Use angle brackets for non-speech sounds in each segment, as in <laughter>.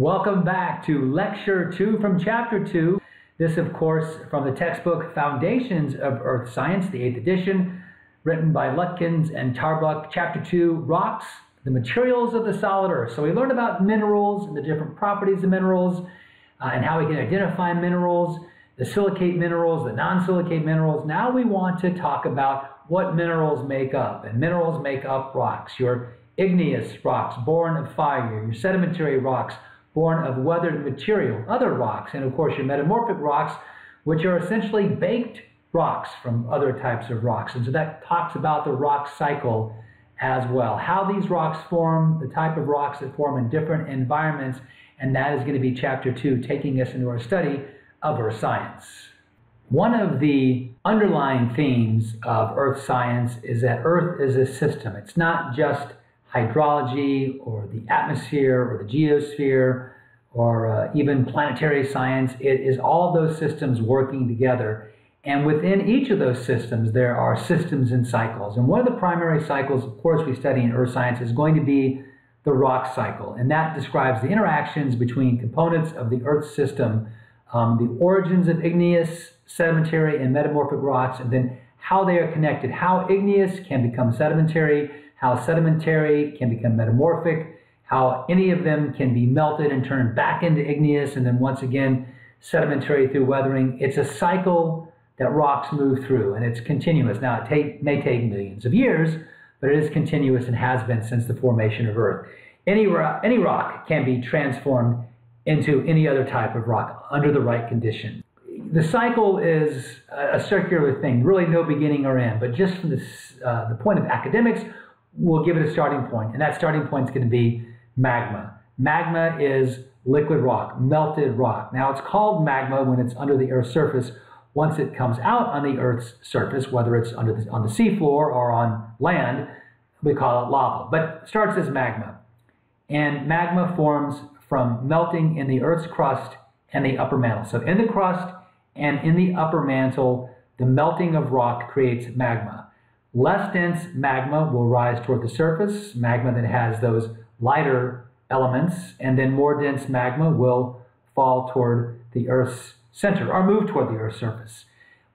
Welcome back to Lecture 2 from Chapter 2. This, of course, from the textbook Foundations of Earth Science, the 8th edition, written by Lutgens and Tarbuck. Chapter 2 Rocks, the materials of the solid Earth. So we learned about minerals and the different properties of minerals uh, and how we can identify minerals, the silicate minerals, the non silicate minerals. Now we want to talk about what minerals make up. And minerals make up rocks. Your igneous rocks born of fire, your sedimentary rocks born of weathered material, other rocks, and of course your metamorphic rocks, which are essentially baked rocks from other types of rocks. And so that talks about the rock cycle as well. How these rocks form, the type of rocks that form in different environments, and that is going to be chapter two, taking us into our study of earth science. One of the underlying themes of earth science is that earth is a system. It's not just hydrology or the atmosphere or the geosphere or uh, even planetary science. It is all those systems working together. And within each of those systems, there are systems and cycles. And one of the primary cycles, of course, we study in earth science is going to be the rock cycle. And that describes the interactions between components of the earth system, um, the origins of igneous, sedimentary, and metamorphic rocks, and then how they are connected, how igneous can become sedimentary, how sedimentary can become metamorphic, how any of them can be melted and turned back into igneous, and then once again, sedimentary through weathering. It's a cycle that rocks move through, and it's continuous. Now, it take, may take millions of years, but it is continuous and has been since the formation of Earth. Any, ro- any rock can be transformed into any other type of rock under the right condition. The cycle is a circular thing, really no beginning or end, but just from this, uh, the point of academics, we'll give it a starting point, and that starting point is going to be magma. Magma is liquid rock, melted rock. Now, it's called magma when it's under the Earth's surface. Once it comes out on the Earth's surface, whether it's under the, on the seafloor or on land, we call it lava. But it starts as magma. And magma forms from melting in the Earth's crust and the upper mantle. So, in the crust and in the upper mantle, the melting of rock creates magma. Less dense magma will rise toward the surface, magma that has those lighter elements, and then more dense magma will fall toward the Earth's center or move toward the Earth's surface.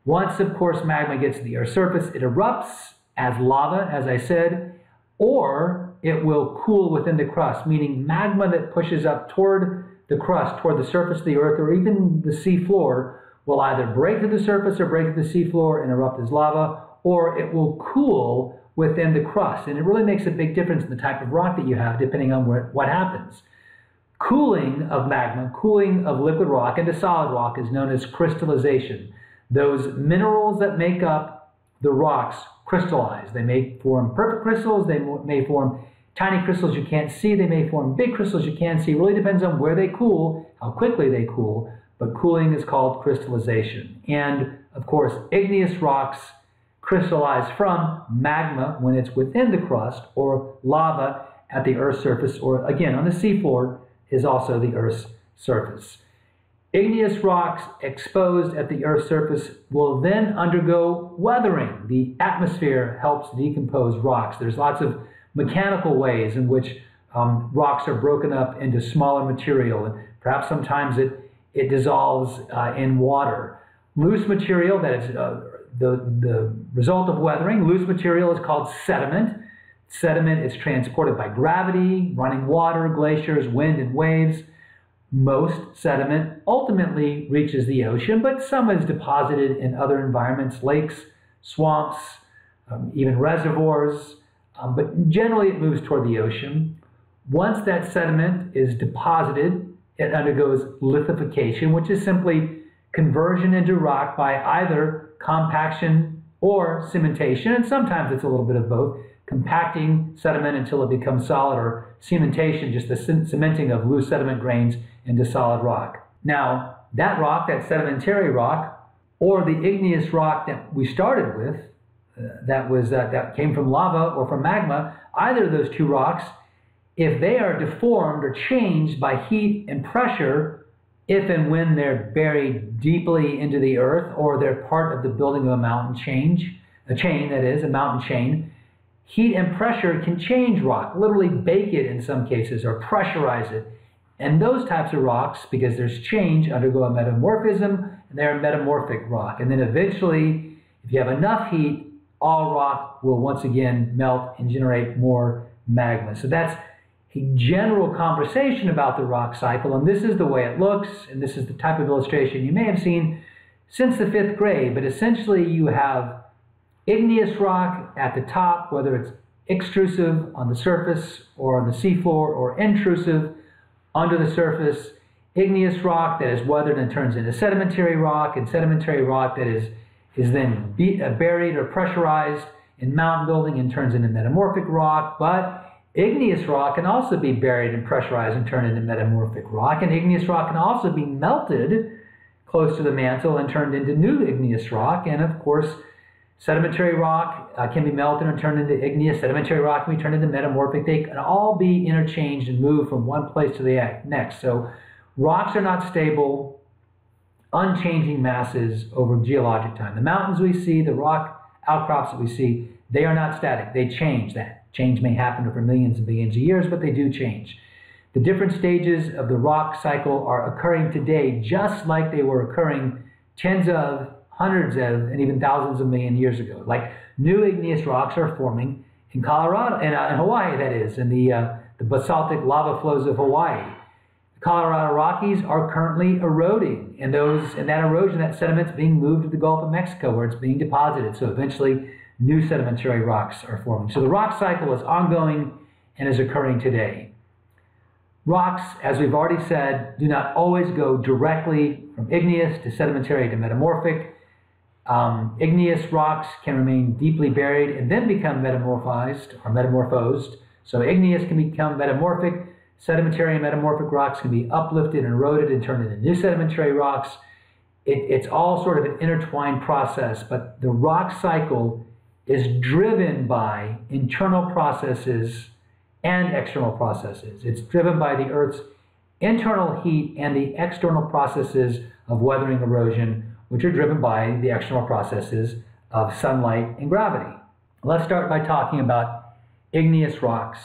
Once, of course, magma gets to the Earth's surface, it erupts as lava, as I said, or it will cool within the crust, meaning magma that pushes up toward the crust, toward the surface of the Earth, or even the sea floor, will either break to the surface or break to the seafloor and erupt as lava, or it will cool within the crust. And it really makes a big difference in the type of rock that you have depending on where, what happens. Cooling of magma, cooling of liquid rock into solid rock is known as crystallization. Those minerals that make up the rocks crystallize. They may form perfect crystals, they may form tiny crystals you can't see, they may form big crystals you can see. It really depends on where they cool, how quickly they cool, but cooling is called crystallization. And of course, igneous rocks crystallize from magma when it's within the crust or lava at the Earth's surface, or again on the seafloor, is also the Earth's surface. Igneous rocks exposed at the Earth's surface will then undergo weathering. The atmosphere helps decompose rocks. There's lots of mechanical ways in which um, rocks are broken up into smaller material, and perhaps sometimes it, it dissolves uh, in water. Loose material that is uh, the, the result of weathering, loose material is called sediment. Sediment is transported by gravity, running water, glaciers, wind, and waves. Most sediment ultimately reaches the ocean, but some is deposited in other environments, lakes, swamps, um, even reservoirs. Um, but generally, it moves toward the ocean. Once that sediment is deposited, it undergoes lithification, which is simply conversion into rock by either compaction or cementation, and sometimes it's a little bit of both, compacting sediment until it becomes solid, or cementation, just the cementing of loose sediment grains into solid rock. Now, that rock, that sedimentary rock, or the igneous rock that we started with, uh, that was uh, that came from lava or from magma, either of those two rocks, if they are deformed or changed by heat and pressure, if and when they're buried deeply into the earth or they're part of the building of a mountain change, a chain that is, a mountain chain, heat and pressure can change rock, literally bake it in some cases or pressurize it. And those types of rocks, because there's change, undergo a metamorphism, and they're a metamorphic rock. And then eventually, if you have enough heat, all rock will once again melt and generate more magma. So that's a general conversation about the rock cycle, and this is the way it looks, and this is the type of illustration you may have seen since the fifth grade. But essentially, you have igneous rock at the top, whether it's extrusive on the surface or on the seafloor, or intrusive under the surface, igneous rock that is weathered and turns into sedimentary rock, and sedimentary rock that is, is then be, uh, buried or pressurized in mountain building and turns into metamorphic rock. But igneous rock can also be buried and pressurized and turned into metamorphic rock, and igneous rock can also be melted close to the mantle and turned into new igneous rock. And of course, Sedimentary rock uh, can be melted and turned into igneous. Sedimentary rock can be turned into metamorphic. They can all be interchanged and moved from one place to the next. So rocks are not stable, unchanging masses over geologic time. The mountains we see, the rock outcrops that we see, they are not static. They change. That change may happen over millions and billions of years, but they do change. The different stages of the rock cycle are occurring today just like they were occurring tens of hundreds of and even thousands of million years ago. Like new igneous rocks are forming in Colorado and uh, in Hawaii, that is, in the uh, the basaltic lava flows of Hawaii. The Colorado Rockies are currently eroding, and those and that erosion, that sediment's being moved to the Gulf of Mexico, where it's being deposited. So eventually, new sedimentary rocks are forming. So the rock cycle is ongoing and is occurring today. Rocks, as we've already said, do not always go directly from igneous to sedimentary to metamorphic. Um, igneous rocks can remain deeply buried and then become metamorphized or metamorphosed. So igneous can become metamorphic. Sedimentary and metamorphic rocks can be uplifted and eroded and turned into new sedimentary rocks. It, it's all sort of an intertwined process, but the rock cycle is driven by internal processes and external processes. It's driven by the Earth's internal heat and the external processes of weathering erosion which are driven by the external processes of sunlight and gravity. Let's start by talking about igneous rocks.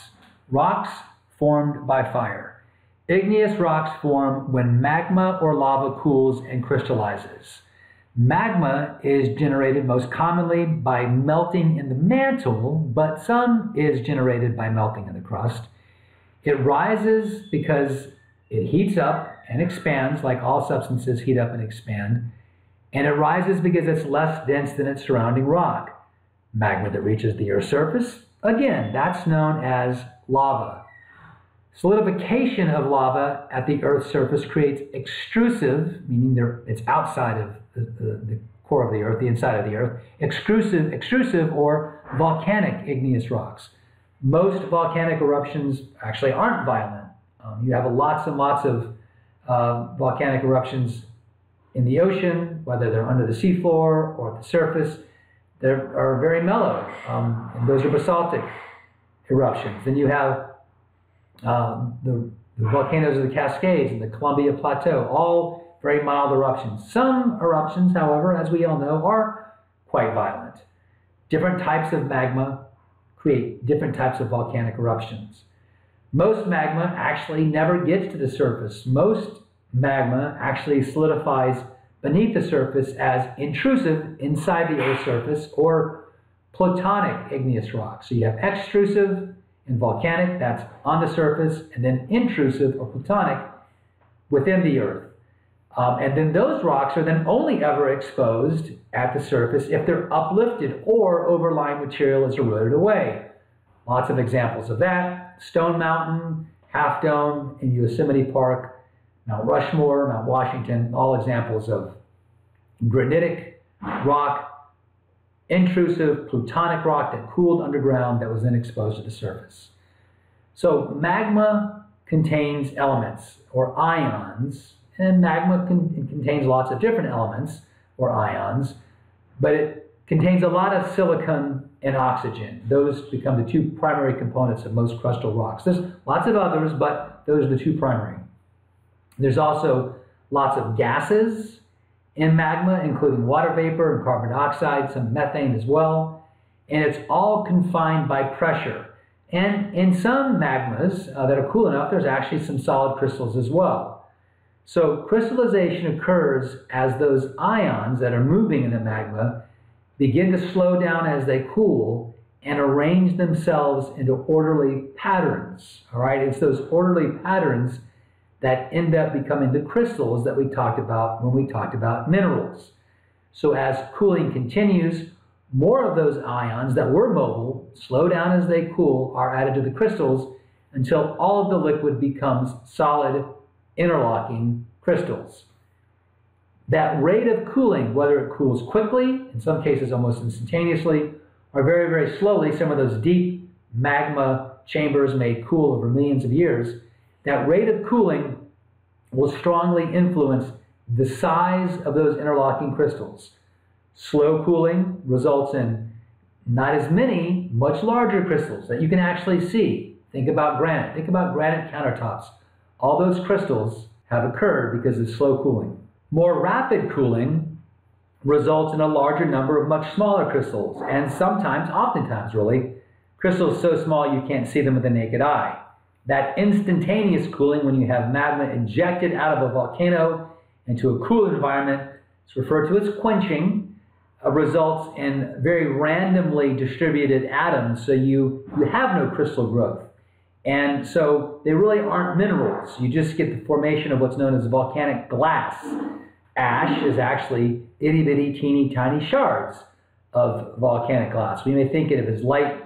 Rocks formed by fire. Igneous rocks form when magma or lava cools and crystallizes. Magma is generated most commonly by melting in the mantle, but some is generated by melting in the crust. It rises because it heats up and expands, like all substances heat up and expand and it rises because it's less dense than its surrounding rock. Magma that reaches the Earth's surface, again, that's known as lava. Solidification of lava at the Earth's surface creates extrusive, meaning it's outside of the, the, the, core of the Earth, the inside of the Earth, extrusive, extrusive or volcanic igneous rocks. Most volcanic eruptions actually aren't violent. Um, you have lots and lots of uh, volcanic eruptions in the ocean, whether they're under the seafloor or at the surface, they are very mellow. Um, and those are basaltic eruptions. Then you have um, the, the, volcanoes of the Cascades and the Columbia Plateau, all very mild eruptions. Some eruptions, however, as we all know, are quite violent. Different types of magma create different types of volcanic eruptions. Most magma actually never gets to the surface. Most magma actually solidifies beneath the surface as intrusive inside the Earth's surface or plutonic igneous rock. So you have extrusive and volcanic, that's on the surface, and then intrusive or plutonic within the Earth. Um, and then those rocks are then only ever exposed at the surface if they're uplifted or overlying material is eroded away. Lots of examples of that. Stone Mountain, Half Dome in Yosemite Park, Mount Rushmore, Mount Washington, all examples of granitic rock, intrusive plutonic rock that cooled underground that was then exposed to the surface. So magma contains elements or ions, and magma con contains lots of different elements or ions, but it contains a lot of silicon and oxygen. Those become the two primary components of most crustal rocks. There's lots of others, but those are the two primary. There's also lots of gases in magma, including water vapor and carbon dioxide, some methane as well. And it's all confined by pressure. And in some magmas uh, that are cool enough, there's actually some solid crystals as well. So crystallization occurs as those ions that are moving in the magma begin to slow down as they cool and arrange themselves into orderly patterns. All right, it's those orderly patterns that end up becoming the crystals that we talked about when we talked about minerals. So as cooling continues, more of those ions that were mobile slow down as they cool are added to the crystals until all of the liquid becomes solid interlocking crystals. That rate of cooling, whether it cools quickly, in some cases almost instantaneously, or very, very slowly, some of those deep magma chambers may cool over millions of years, that rate of cooling will strongly influence the size of those interlocking crystals. Slow cooling results in not as many, much larger crystals that you can actually see. Think about granite. Think about granite countertops. All those crystals have occurred because of slow cooling. More rapid cooling results in a larger number of much smaller crystals, and sometimes, oftentimes really, crystals so small you can't see them with the naked eye. That instantaneous cooling, when you have magma injected out of a volcano into a cool environment, it's referred to as quenching, uh, results in very randomly distributed atoms, so you, you have no crystal growth. And so they really aren't minerals. You just get the formation of what's known as volcanic glass. Ash is actually itty bitty, teeny tiny shards of volcanic glass. We may think of it as light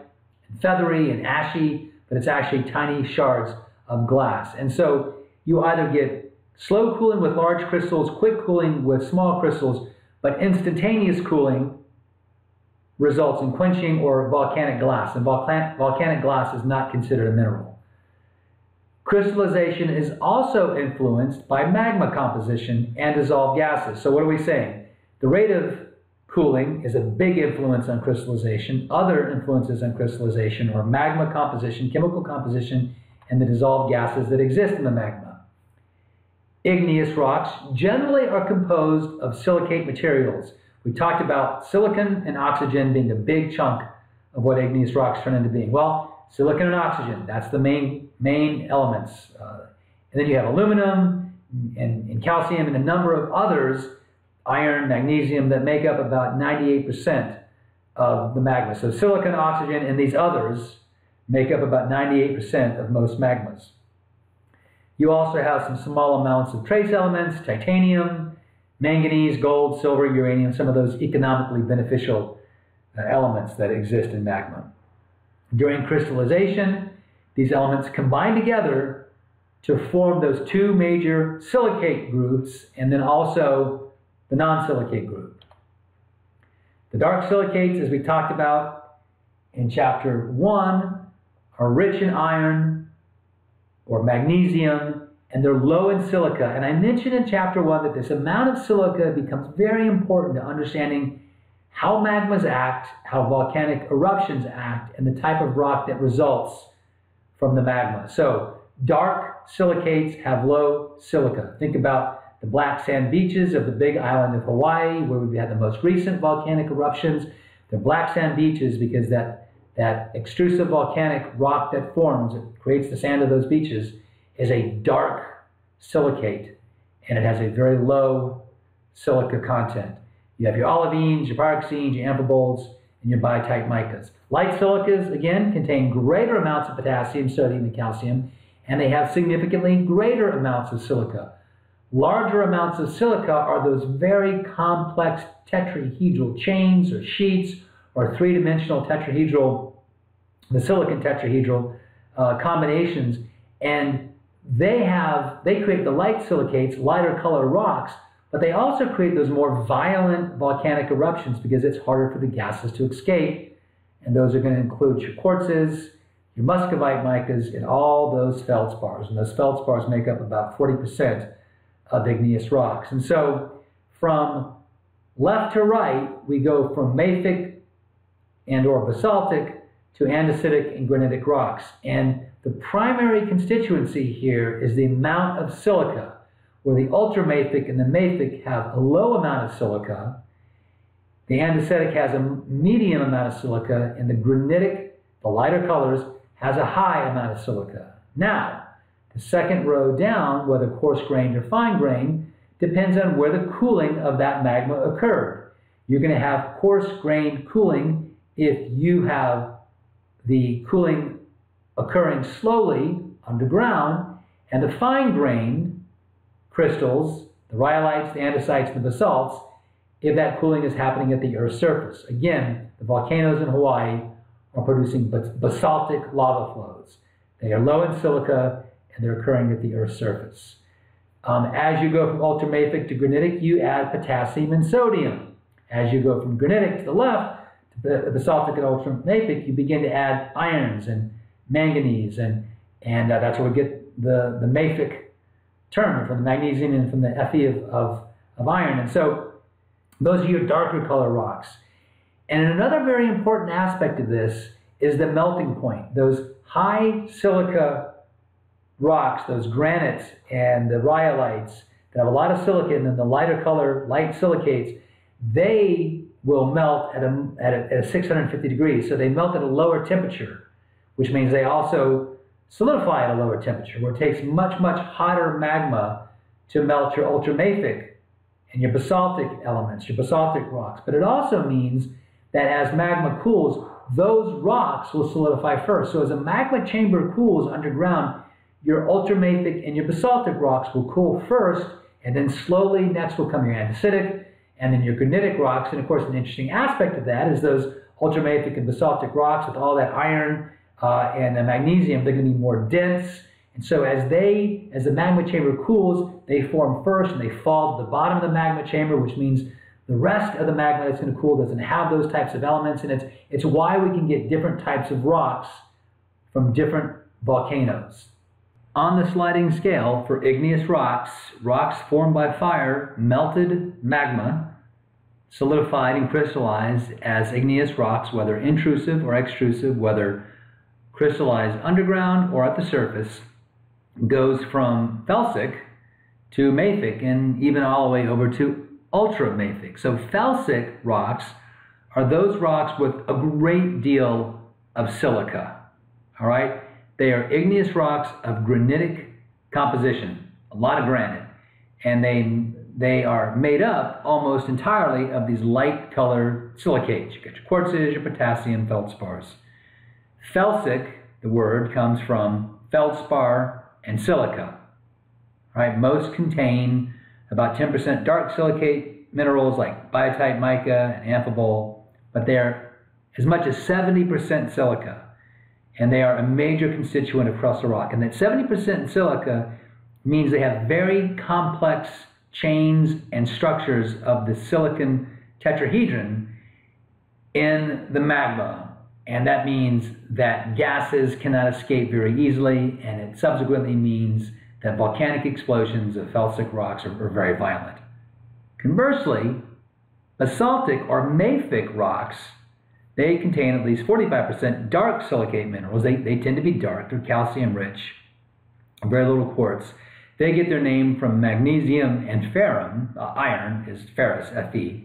and feathery and ashy, but it's actually tiny shards of glass. And so you either get slow cooling with large crystals, quick cooling with small crystals, but instantaneous cooling results in quenching or volcanic glass. And volcanic glass is not considered a mineral. Crystallization is also influenced by magma composition and dissolved gases. So what are we saying? The rate of cooling is a big influence on crystallization. Other influences on crystallization are magma composition, chemical composition, and the dissolved gases that exist in the magma. Igneous rocks generally are composed of silicate materials. We talked about silicon and oxygen being a big chunk of what igneous rocks turn into being. Well, silicon and oxygen, that's the main, main elements. Uh, and then you have aluminum and, and calcium and a number of others iron, magnesium that make up about 98% of the magma. So silicon, oxygen, and these others make up about 98% of most magmas. You also have some small amounts of trace elements, titanium, manganese, gold, silver, uranium, some of those economically beneficial uh, elements that exist in magma. During crystallization, these elements combine together to form those two major silicate groups and then also the non-silicate group. The dark silicates, as we talked about in chapter 1, are rich in iron or magnesium, and they're low in silica. And I mentioned in chapter 1 that this amount of silica becomes very important to understanding how magmas act, how volcanic eruptions act, and the type of rock that results from the magma. So dark silicates have low silica. Think about the black sand beaches of the big island of Hawaii, where we've had the most recent volcanic eruptions. They're black sand beaches because that, that extrusive volcanic rock that forms, it creates the sand of those beaches, is a dark silicate, and it has a very low silica content. You have your olivines, your pyroxenes, your amphiboles, and your biotite micas. Light silicas, again, contain greater amounts of potassium, sodium, and calcium, and they have significantly greater amounts of silica. Larger amounts of silica are those very complex tetrahedral chains or sheets or three-dimensional tetrahedral, the silicon tetrahedral uh, combinations, and they have they create the light silicates, lighter color rocks, but they also create those more violent volcanic eruptions because it's harder for the gases to escape, and those are going to include your quartzes, your muscovite micas, and all those feldspars, and those feldspars make up about 40 percent of igneous rocks. And so from left to right, we go from mafic and or basaltic to andesitic and granitic rocks. And the primary constituency here is the amount of silica, where the ultramafic and the mafic have a low amount of silica. The andesitic has a medium amount of silica, and the granitic, the lighter colors, has a high amount of silica. Now, the second row down, whether coarse grained or fine grained, depends on where the cooling of that magma occurred. You're going to have coarse grained cooling if you have the cooling occurring slowly underground, and the fine grained crystals, the rhyolites, the andesites, the basalts, if that cooling is happening at the Earth's surface. Again, the volcanoes in Hawaii are producing basaltic lava flows. They are low in silica and they're occurring at the Earth's surface. Um, as you go from ultramafic to granitic, you add potassium and sodium. As you go from granitic to the left, to basaltic and ultramafic, you begin to add irons and manganese, and, and uh, that's where we get the, the mafic term from the magnesium and from the Fe of, of, of iron. And so those are your darker color rocks. And another very important aspect of this is the melting point. Those high silica rocks, those granites and the rhyolites that have a lot of silicon and the lighter color, light silicates, they will melt at a, at a, at a 650 degrees. So they melt at a lower temperature, which means they also solidify at a lower temperature, where it takes much, much hotter magma to melt your ultramafic and your basaltic elements, your basaltic rocks. But it also means that as magma cools, those rocks will solidify first. So as a magma chamber cools underground, your ultramafic and your basaltic rocks will cool first, and then slowly next will come your andesitic, and then your granitic rocks. And of course, an interesting aspect of that is those ultramafic and basaltic rocks with all that iron uh, and the magnesium, they're going to be more dense. And so as they, as the magma chamber cools, they form first and they fall to the bottom of the magma chamber, which means the rest of the magma that's going to cool doesn't have those types of elements. And it's, it's why we can get different types of rocks from different volcanoes. On the sliding scale for igneous rocks, rocks formed by fire, melted magma, solidified and crystallized as igneous rocks, whether intrusive or extrusive, whether crystallized underground or at the surface, goes from felsic to mafic and even all the way over to ultramafic. So felsic rocks are those rocks with a great deal of silica. All right? They are igneous rocks of granitic composition, a lot of granite, and they they are made up almost entirely of these light colored silicates. You get your quartzes, your potassium, feldspars. Felsic, the word, comes from feldspar and silica. Right? Most contain about 10% dark silicate minerals like biotite, mica, and amphibole, but they are as much as 70% silica and they are a major constituent of crustal rock. And that 70% in silica means they have very complex chains and structures of the silicon tetrahedron in the magma. And that means that gases cannot escape very easily, and it subsequently means that volcanic explosions of felsic rocks are, are very violent. Conversely, basaltic or mafic rocks they contain at least 45% dark silicate minerals. They, they tend to be dark, they're calcium rich, very little quartz. They get their name from magnesium and ferrum. Uh, iron is ferrous, Fe.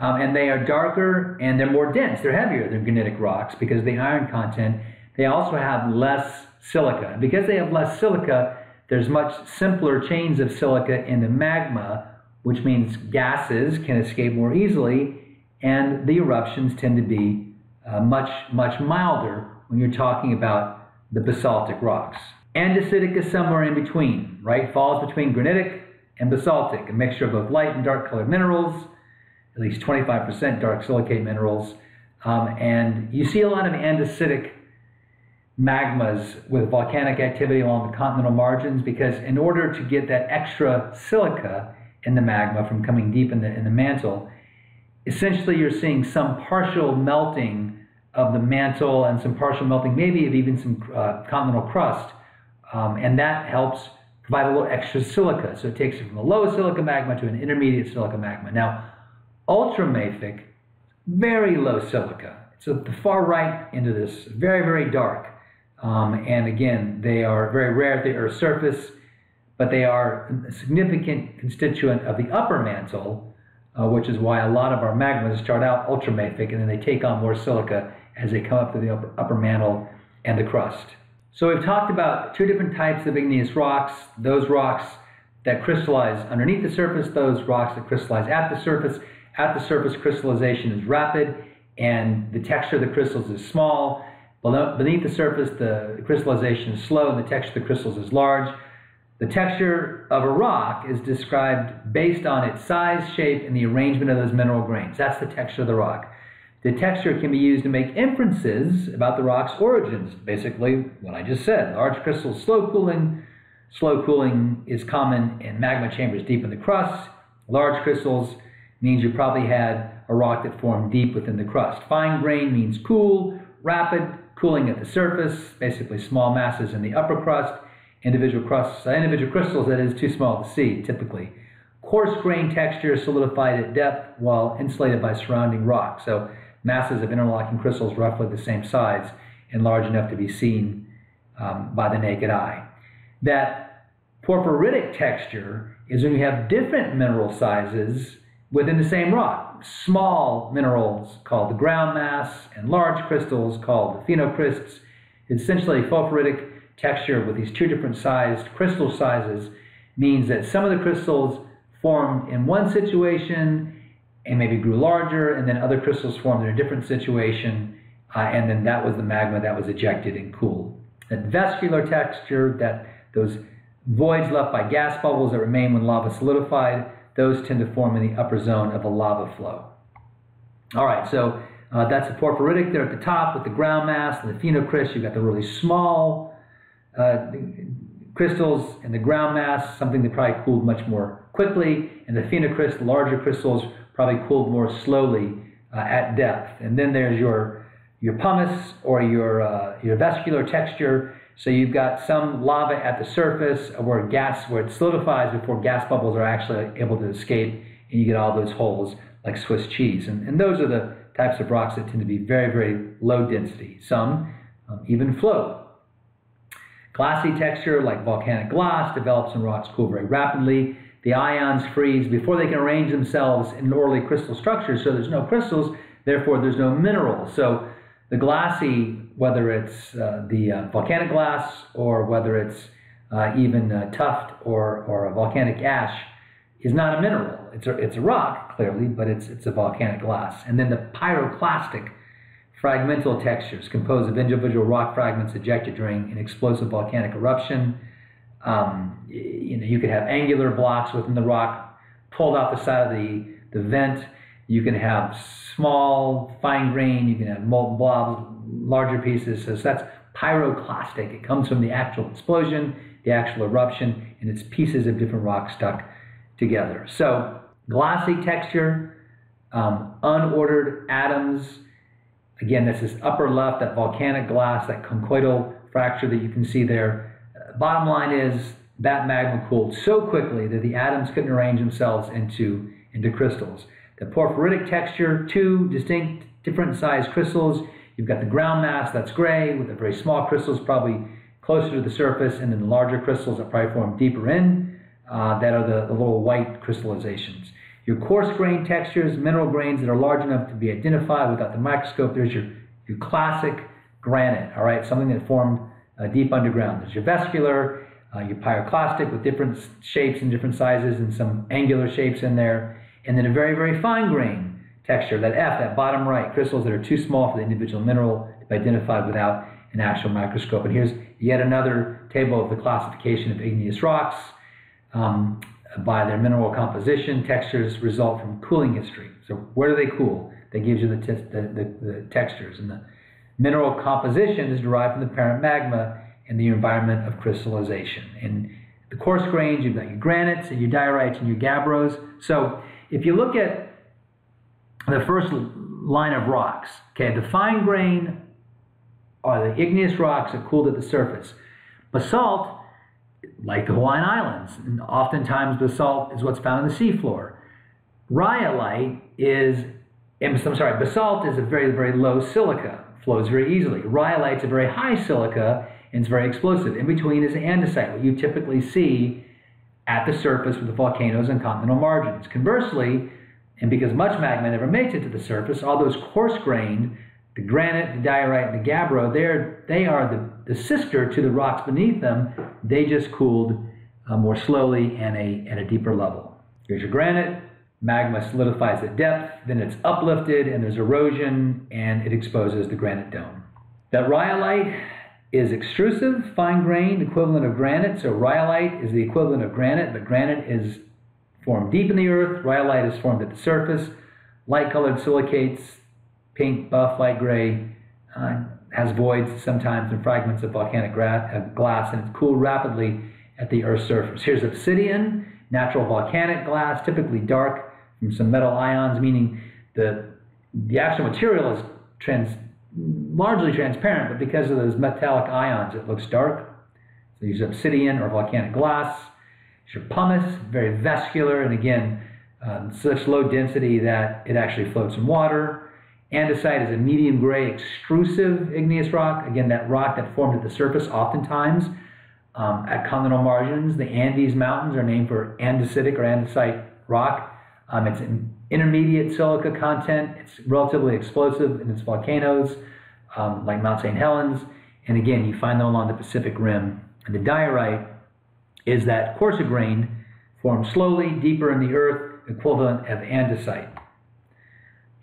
Um, and they are darker and they're more dense. They're heavier than granitic rocks because the iron content. They also have less silica. And because they have less silica, there's much simpler chains of silica in the magma, which means gases can escape more easily and the eruptions tend to be uh, much, much milder when you're talking about the basaltic rocks. Andesitic is somewhere in between, right? Falls between granitic and basaltic, a mixture of both light and dark colored minerals, at least 25% dark silicate minerals. Um, and you see a lot of andesitic magmas with volcanic activity along the continental margins because in order to get that extra silica in the magma from coming deep in the, in the mantle, essentially you're seeing some partial melting of the mantle and some partial melting, maybe of even some uh, continental crust. Um, and that helps provide a little extra silica. So it takes you from the low silica magma to an intermediate silica magma. Now, ultramafic, very low silica. So the far right into this, very, very dark. Um, and again, they are very rare at the Earth's surface, but they are a significant constituent of the upper mantle, uh, which is why a lot of our magmas start out ultramafic and then they take on more silica as they come up to the upper, upper mantle and the crust. So we've talked about two different types of igneous rocks, those rocks that crystallize underneath the surface, those rocks that crystallize at the surface. At the surface, crystallization is rapid and the texture of the crystals is small. Beneath the surface, the crystallization is slow and the texture of the crystals is large. The texture of a rock is described based on its size, shape, and the arrangement of those mineral grains. That's the texture of the rock. The texture can be used to make inferences about the rock's origins. Basically, what I just said. Large crystals, slow cooling. Slow cooling is common in magma chambers deep in the crust. Large crystals means you probably had a rock that formed deep within the crust. Fine grain means cool, rapid, cooling at the surface, basically small masses in the upper crust. Individual crusts, uh, individual crystals that is too small to see, typically. Coarse grain texture solidified at depth while insulated by surrounding rock. So masses of interlocking crystals roughly the same size and large enough to be seen um, by the naked eye. That porphyritic texture is when you have different mineral sizes within the same rock. Small minerals called the ground mass and large crystals called the phenocrysts. Essentially, porphyritic texture with these two different sized crystal sizes means that some of the crystals formed in one situation and maybe grew larger, and then other crystals formed in a different situation, uh, and then that was the magma that was ejected and cooled. That vesicular texture, that those voids left by gas bubbles that remain when lava solidified, those tend to form in the upper zone of a lava flow. All right, so uh, that's the porphyritic there at the top with the ground mass and the phenocryst. You've got the really small uh, crystals and the ground mass, something that probably cooled much more quickly, and the phenocryst, larger crystals, probably cooled more slowly uh, at depth. And then there's your your pumice or your uh, your vesicular texture. So you've got some lava at the surface where gas where it solidifies before gas bubbles are actually able to escape, and you get all those holes like Swiss cheese. And, and those are the types of rocks that tend to be very very low density. Some um, even float. Glassy texture like volcanic glass develops when rocks cool very rapidly the ions freeze before they can arrange themselves in orderly crystal structures. So there's no crystals, therefore there's no minerals. So the glassy, whether it's uh, the uh, volcanic glass or whether it's uh, even tuff or, or a volcanic ash, is not a mineral. It's a, it's a rock, clearly, but it's, it's a volcanic glass. And then the pyroclastic fragmental textures composed of individual rock fragments ejected during an explosive volcanic eruption. Um, you know, you could have angular blocks within the rock pulled out the side of the, the vent. You can have small, fine grain. You can have molten blobs, larger pieces. So that's pyroclastic. It comes from the actual explosion, the actual eruption, and it's pieces of different rocks stuck together. So glossy texture, um, unordered atoms. Again, this is upper left, that volcanic glass, that conchoidal fracture that you can see there bottom line is that magma cooled so quickly that the atoms couldn't arrange themselves into, into crystals. The porphyritic texture, two distinct different sized crystals. You've got the ground mass that's gray with the very small crystals probably closer to the surface, and then the larger crystals that probably form deeper in uh, that are the, the little white crystallizations. Your coarse grain textures, mineral grains that are large enough to be identified without the microscope. There's your, your classic granite, all right, something that formed uh, deep underground. There's your vesicular, uh, your pyroclastic with different shapes and different sizes and some angular shapes in there. And then a very, very fine grain texture, that F, that bottom right, crystals that are too small for the individual mineral to be identified without an actual microscope. And here's yet another table of the classification of igneous rocks. Um, by their mineral composition, textures result from cooling history. So where do they cool? That gives you the, the, the, the textures and the Mineral composition is derived from the parent magma and the environment of crystallization. And the coarse grains, you've got your granites and your diorites and your gabbros. So if you look at the first line of rocks, okay, the fine grain are the igneous rocks that cooled at the surface. Basalt, like the Hawaiian Islands, and oftentimes basalt is what's found in the seafloor. Rhyolite is, I'm sorry, basalt is a very, very low silica flows very easily. Rhyolite's a very high silica and it's very explosive. In between is andesite, what you typically see at the surface with the volcanoes and continental margins. Conversely, and because much magma never makes it to the surface, all those coarse grained The granite, the diorite, and the gabbro, they're, they are the, the sister to the rocks beneath them. They just cooled uh, more slowly and a, at a deeper level. Here's your granite, magma solidifies at depth, then it's uplifted and there's erosion and it exposes the granite dome. That rhyolite is extrusive, fine grained, equivalent of granite. So rhyolite is the equivalent of granite, but granite is formed deep in the earth. Rhyolite is formed at the surface. Light colored silicates, pink, buff, light gray, uh, has voids sometimes and fragments of volcanic uh, glass, and it's cooled rapidly at the Earth's surface. Here's obsidian, natural volcanic glass, typically dark from some metal ions, meaning the, the actual material is trans, largely transparent, but because of those metallic ions, it looks dark. So use obsidian or volcanic glass. Here's your pumice, very vesicular, and again, um, such low density that it actually floats in water. Andesite is a medium gray extrusive igneous rock. Again, that rock that formed at the surface oftentimes um, at continental margins. The Andes Mountains are named for andesitic or andesite rock. Um, it's an intermediate silica content. It's relatively explosive in its volcanoes, um, like Mount St. Helens. And again, you find them along the Pacific Rim. And the diorite is that coarser grain formed slowly deeper in the earth, equivalent of andesite.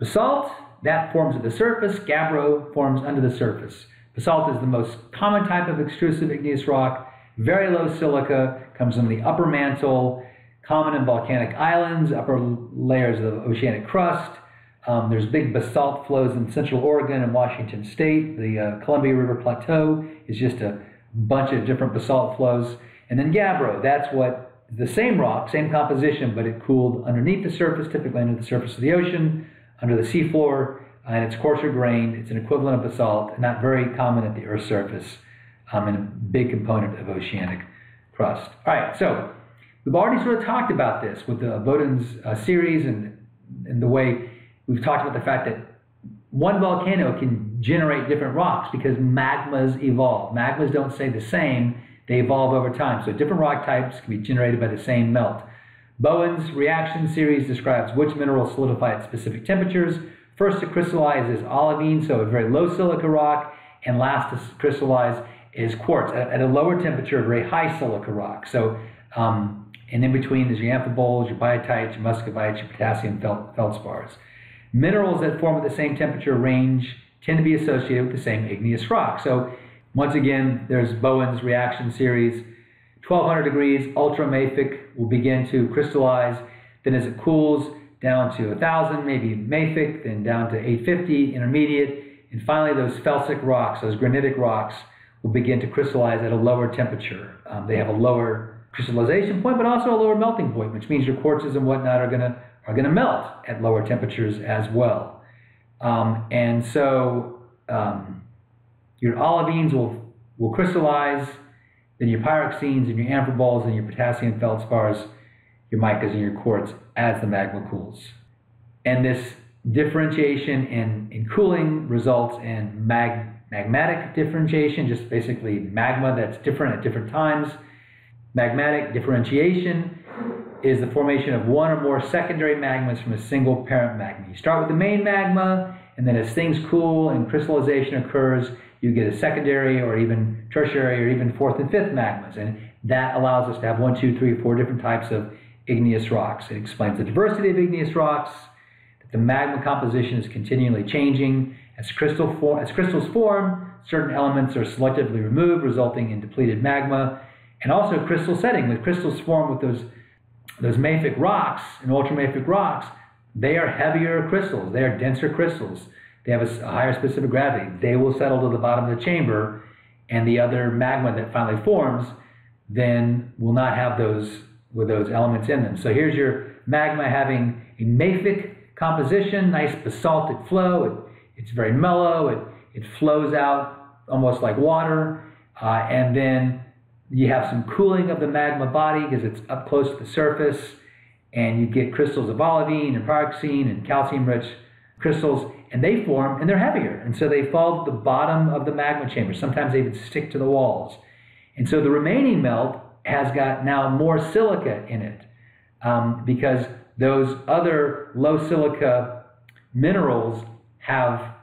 Basalt, that forms at the surface. Gabbro forms under the surface. Basalt is the most common type of extrusive igneous rock. Very low silica, comes from the upper mantle, common in volcanic islands, upper layers of the oceanic crust. Um, there's big basalt flows in central Oregon and Washington state. The uh, Columbia River Plateau is just a bunch of different basalt flows. And then gabbro, that's what the same rock, same composition, but it cooled underneath the surface, typically under the surface of the ocean, under the seafloor, and it's coarser grained. It's an equivalent of basalt, not very common at the Earth's surface um, and a big component of oceanic crust. All right, so we've already sort of talked about this with the Bowen's uh, series and, and the way we've talked about the fact that one volcano can generate different rocks because magmas evolve. Magmas don't stay the same, they evolve over time. So different rock types can be generated by the same melt. Bowen's reaction series describes which minerals solidify at specific temperatures. First to crystallize is olivine, so a very low silica rock, and last to crystallize is quartz at, at a lower temperature, a very high silica rock. So, um, and in between is your amphiboles, your biotites, your muscovites, your potassium feldspars. Minerals that form at the same temperature range tend to be associated with the same igneous rock. So, once again, there's Bowen's reaction series. 1200 degrees, ultramafic will begin to crystallize. Then, as it cools down to 1000, maybe mafic, then down to 850, intermediate, and finally those felsic rocks, those granitic rocks, will begin to crystallize at a lower temperature. Um, they have a lower crystallization point, but also a lower melting point, which means your quartzes and whatnot are gonna are gonna melt at lower temperatures as well. Um, and so um, your olivines will will crystallize, then your pyroxenes and your amphiboles and your potassium feldspars, your micas and your quartz as the magma cools. And this differentiation in, in cooling results in mag magmatic differentiation, just basically magma that's different at different times. Magmatic differentiation is the formation of one or more secondary magmas from a single parent magma. You start with the main magma, and then as things cool and crystallization occurs, you get a secondary or even tertiary or even fourth and fifth magmas. And that allows us to have one, two, three, four different types of igneous rocks. It explains the diversity of igneous rocks, that the magma composition is continually changing, as, crystal as crystals form, certain elements are selectively removed, resulting in depleted magma, and also crystal setting. When crystals form with those, those mafic rocks and ultramafic rocks, they are heavier crystals. They are denser crystals. They have a, a higher specific gravity. They will settle to the bottom of the chamber, and the other magma that finally forms then will not have those with those elements in them. So here's your magma having a mafic composition, nice basaltic flow. It it's very mellow. It, it flows out almost like water. Uh, and then you have some cooling of the magma body because it's up close to the surface. And you get crystals of olivine and pyroxene and calcium rich crystals. And they form and they're heavier. And so they fall to the bottom of the magma chamber. Sometimes they even stick to the walls. And so the remaining melt has got now more silica in it um, because those other low silica minerals have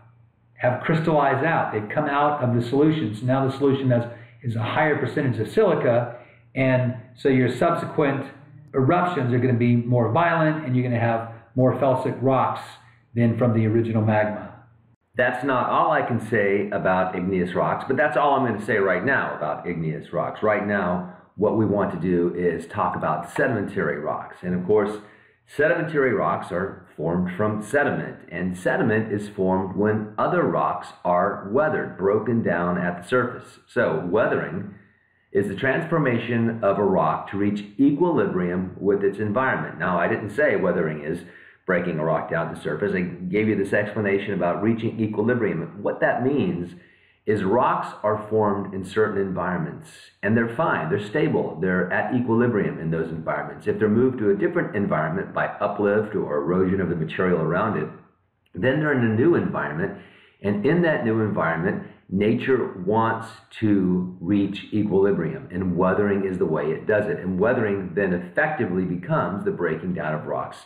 have crystallized out. They've come out of the solution. So now the solution has, is a higher percentage of silica. And so your subsequent eruptions are going to be more violent and you're going to have more felsic rocks than from the original magma. That's not all I can say about igneous rocks, but that's all I'm going to say right now about igneous rocks. Right now, what we want to do is talk about sedimentary rocks. And of course, sedimentary rocks are formed from sediment, and sediment is formed when other rocks are weathered, broken down at the surface. So, weathering is the transformation of a rock to reach equilibrium with its environment. Now, I didn't say weathering is breaking a rock down to the surface. I gave you this explanation about reaching equilibrium. What that means is rocks are formed in certain environments and they're fine, they're stable, they're at equilibrium in those environments. If they're moved to a different environment by uplift or erosion of the material around it, then they're in a new environment. And in that new environment, nature wants to reach equilibrium, and weathering is the way it does it. And weathering then effectively becomes the breaking down of rocks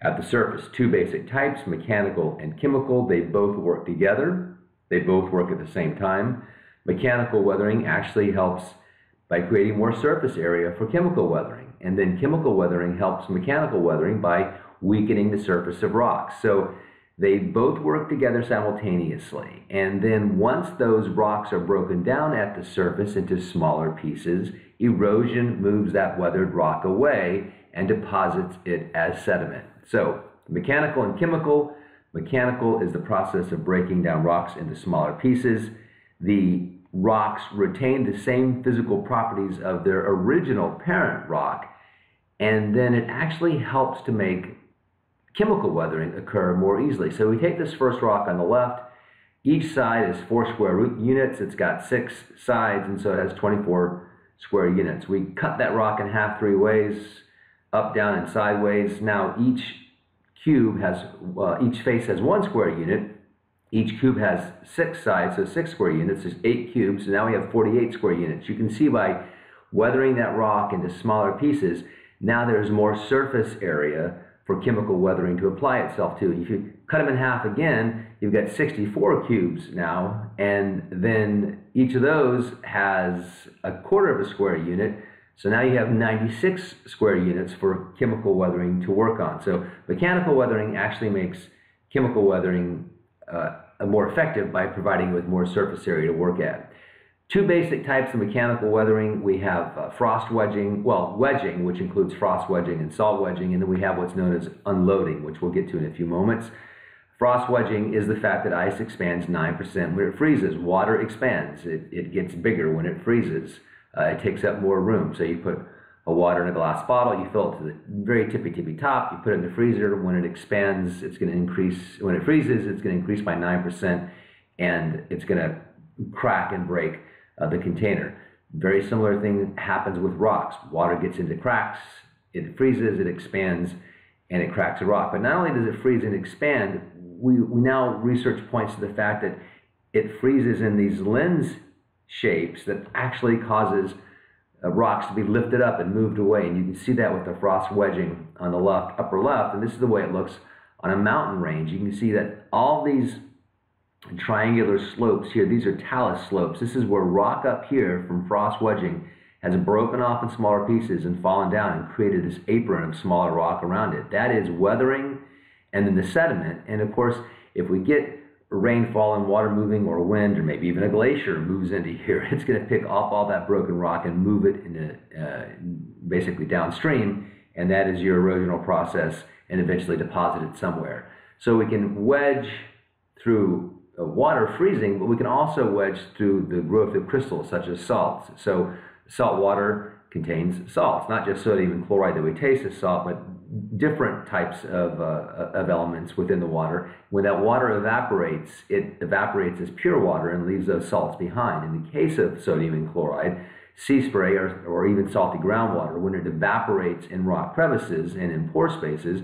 at the surface. Two basic types, mechanical and chemical, they both work together. They both work at the same time. Mechanical weathering actually helps by creating more surface area for chemical weathering. And then chemical weathering helps mechanical weathering by weakening the surface of rocks. So they both work together simultaneously. And then once those rocks are broken down at the surface into smaller pieces, erosion moves that weathered rock away and deposits it as sediment. So mechanical and chemical Mechanical is the process of breaking down rocks into smaller pieces. The rocks retain the same physical properties of their original parent rock, and then it actually helps to make chemical weathering occur more easily. So we take this first rock on the left. Each side is four square root units. It's got six sides, and so it has 24 square units. We cut that rock in half three ways, up, down, and sideways. Now each cube has, uh, each face has one square unit. Each cube has six sides, so six square units. There's eight cubes, so now we have 48 square units. You can see by weathering that rock into smaller pieces, now there's more surface area for chemical weathering to apply itself to. If you cut them in half again, you've got 64 cubes now, and then each of those has a quarter of a square unit, so now you have 96 square units for chemical weathering to work on. So mechanical weathering actually makes chemical weathering uh, more effective by providing with more surface area to work at. Two basic types of mechanical weathering. We have uh, frost wedging, well, wedging, which includes frost wedging and salt wedging, and then we have what's known as unloading, which we'll get to in a few moments. Frost wedging is the fact that ice expands 9% when it freezes. Water expands, it, it gets bigger when it freezes uh, it takes up more room. So you put a water in a glass bottle, you fill it to the very tippy tippy top, you put it in the freezer. When it expands, it's going to increase. When it freezes, it's going to increase by 9%, and it's going to crack and break uh, the container. Very similar thing happens with rocks. Water gets into cracks, it freezes, it expands, and it cracks a rock. But not only does it freeze and expand, we, we now research points to the fact that it freezes in these lens shapes that actually causes uh, rocks to be lifted up and moved away. And you can see that with the frost wedging on the left, upper left. And this is the way it looks on a mountain range. You can see that all these triangular slopes here, these are talus slopes. This is where rock up here from frost wedging has broken off in smaller pieces and fallen down and created this apron of smaller rock around it. That is weathering and then the sediment. And of course, if we get rainfall and water moving or wind or maybe even a glacier moves into here, <laughs> it's going to pick up all that broken rock and move it into uh, basically downstream, and that is your erosional process and eventually deposit it somewhere. So we can wedge through uh, water freezing, but we can also wedge through the growth of crystals such as salts. So salt water contains salts, not just sodium and chloride that we taste as salt, but different types of, uh, of elements within the water. When that water evaporates, it evaporates as pure water and leaves those salts behind. In the case of sodium and chloride, sea spray or, or even salty groundwater, when it evaporates in rock crevices and in pore spaces,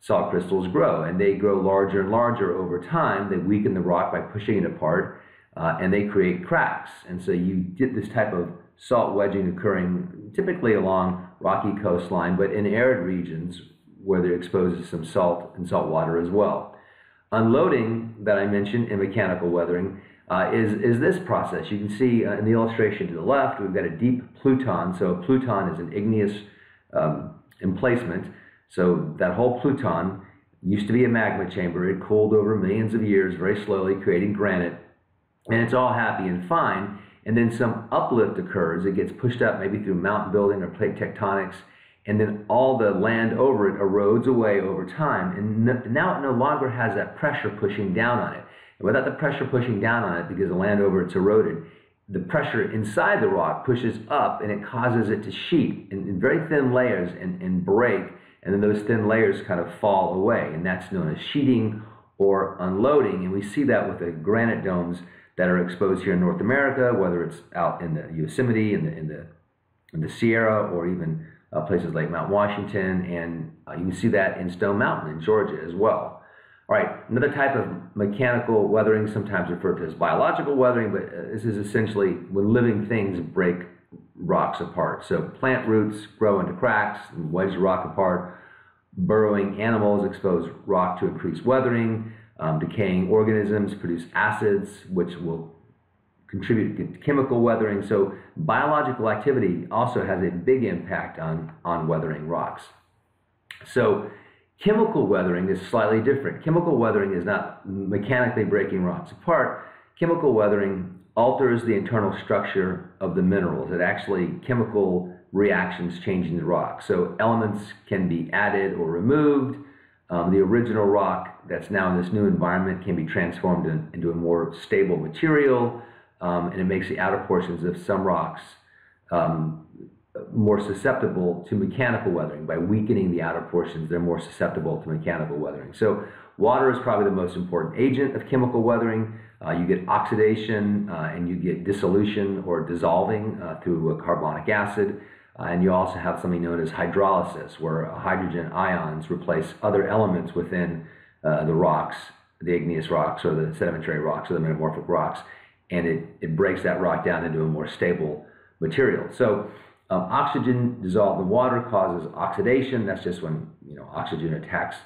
salt crystals grow and they grow larger and larger over time. They weaken the rock by pushing it apart uh, and they create cracks. And so you get this type of salt wedging occurring typically along rocky coastline, but in arid regions where they're exposed to some salt and salt water as well. Unloading that I mentioned in mechanical weathering uh, is, is this process. You can see uh, in the illustration to the left, we've got a deep pluton. So a pluton is an igneous um, emplacement. So that whole pluton used to be a magma chamber. It cooled over millions of years very slowly, creating granite. And it's all happy and fine. And then some uplift occurs. It gets pushed up maybe through mountain building or plate tectonics. And then all the land over it erodes away over time. And now it no longer has that pressure pushing down on it. And without the pressure pushing down on it, because the land over it's eroded, the pressure inside the rock pushes up and it causes it to sheet in, in very thin layers and, and break. And then those thin layers kind of fall away. And that's known as sheeting or unloading. And we see that with the granite domes that are exposed here in North America, whether it's out in the Yosemite, in the, in the, in the Sierra, or even uh, places like Mount Washington. And uh, you can see that in Stone Mountain in Georgia as well. All right, another type of mechanical weathering, sometimes referred to as biological weathering, but uh, this is essentially when living things break rocks apart. So plant roots grow into cracks and wedge the rock apart. Burrowing animals expose rock to increased weathering. Um, decaying organisms produce acids, which will contribute to chemical weathering. So biological activity also has a big impact on, on weathering rocks. So Chemical weathering is slightly different. Chemical weathering is not mechanically breaking rocks apart. Chemical weathering alters the internal structure of the minerals. It actually chemical reactions changing the rock. So elements can be added or removed. Um, the original rock that's now in this new environment can be transformed in, into a more stable material, um, and it makes the outer portions of some rocks um, more susceptible to mechanical weathering. By weakening the outer portions, they're more susceptible to mechanical weathering. So water is probably the most important agent of chemical weathering. Uh, you get oxidation uh, and you get dissolution or dissolving uh, through carbonic acid. Uh, and you also have something known as hydrolysis, where hydrogen ions replace other elements within uh, the rocks, the igneous rocks or the sedimentary rocks or the metamorphic rocks, and it, it breaks that rock down into a more stable material. So um, oxygen dissolved in water causes oxidation. That's just when you know oxygen attacks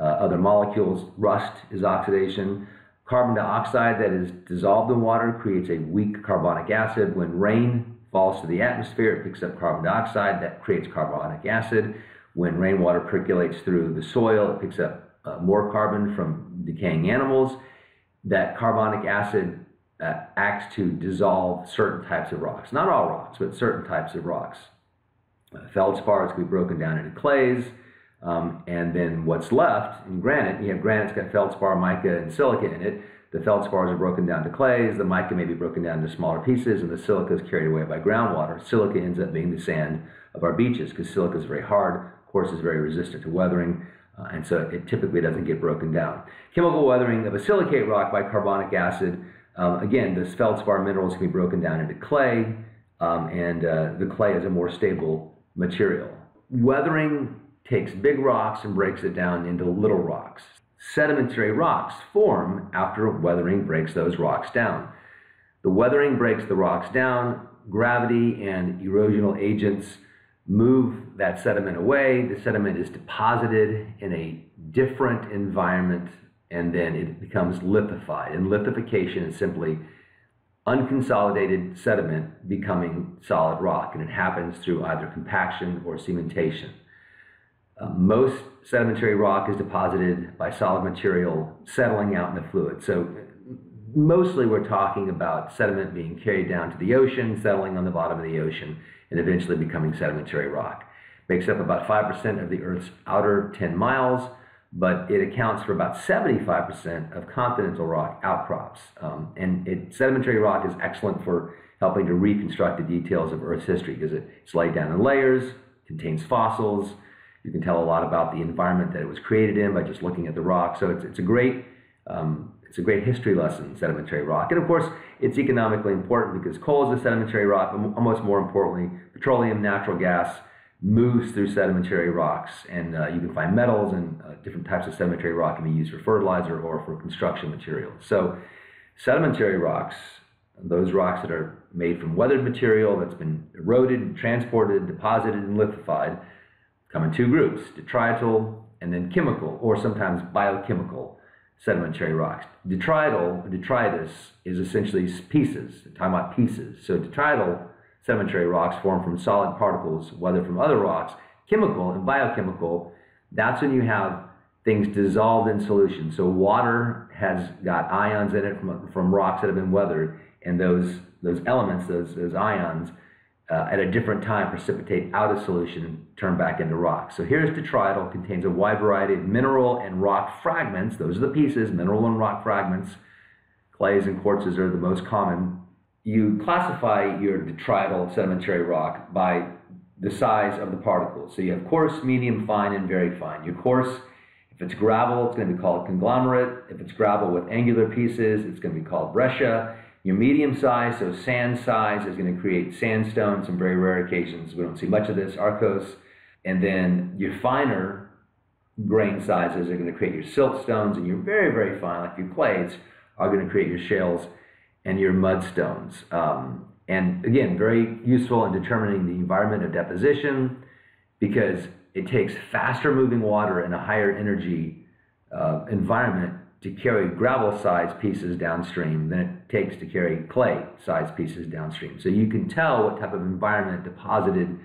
uh, other molecules. Rust is oxidation. Carbon dioxide that is dissolved in water creates a weak carbonic acid. When rain falls to the atmosphere, it picks up carbon dioxide that creates carbonic acid. When rainwater percolates through the soil, it picks up uh, more carbon from decaying animals. That carbonic acid uh, acts to dissolve certain types of rocks. Not all rocks, but certain types of rocks. Uh, feldspars can be broken down into clays. Um, and then what's left in granite, you have granite's got feldspar, mica, and silica in it. The feldspars are broken down to clays, the mica may be broken down into smaller pieces, and the silica is carried away by groundwater. Silica ends up being the sand of our beaches because silica is very hard, of course, is very resistant to weathering, uh, and so it typically doesn't get broken down. Chemical weathering of a silicate rock by carbonic acid um, again, the feldspar minerals can be broken down into clay, um, and uh, the clay is a more stable material. Weathering takes big rocks and breaks it down into little rocks. Sedimentary rocks form after weathering breaks those rocks down. The weathering breaks the rocks down, gravity and erosional agents move that sediment away. The sediment is deposited in a different environment and then it becomes lithified. And lithification is simply unconsolidated sediment becoming solid rock, and it happens through either compaction or cementation. Uh, most sedimentary rock is deposited by solid material settling out in the fluid. So mostly we're talking about sediment being carried down to the ocean, settling on the bottom of the ocean, and eventually becoming sedimentary rock. Makes up about 5% of the Earth's outer 10 miles but it accounts for about 75% of continental rock outcrops. Um, and it, sedimentary rock is excellent for helping to reconstruct the details of Earth's history because it, it's laid down in layers, contains fossils. You can tell a lot about the environment that it was created in by just looking at the rock. So it's, it's a great um, it's a great history lesson, sedimentary rock. And of course, it's economically important because coal is a sedimentary rock, but almost more importantly, petroleum, natural gas, moves through sedimentary rocks, and uh, you can find metals and uh, different types of sedimentary rock can be used for fertilizer or for construction materials. So, sedimentary rocks, those rocks that are made from weathered material that's been eroded, transported, deposited, and lithified, come in two groups: detrital and then chemical, or sometimes biochemical sedimentary rocks. Detrital, detritus, is essentially pieces, I'm talking about pieces. So detrital sedimentary rocks form from solid particles, whether from other rocks, chemical and biochemical. That's when you have things dissolved in solution. So water has got ions in it from, from rocks that have been weathered, and those those elements, those those ions, uh, at a different time precipitate out of solution and turn back into rock. So here's detrital, contains a wide variety of mineral and rock fragments. Those are the pieces, mineral and rock fragments. Clays and quartzes are the most common. You classify your detrital sedimentary rock by the size of the particles. So you have coarse, medium, fine, and very fine. Your coarse, if it's gravel, it's going to be called conglomerate. If it's gravel with angular pieces, it's going to be called breccia. Your medium size, so sand size, is going to create sandstone, some very rare occasions. We don't see much of this, arkose. And then your finer grain sizes are going to create your siltstones, and your very, very fine, like your clays, are going to create your shales and your mudstones. Um, and again, very useful in determining the environment of deposition because it takes faster moving water in a higher energy uh, environment to carry gravel sized pieces downstream than it takes to carry clay sized pieces downstream. So you can tell what type of environment deposited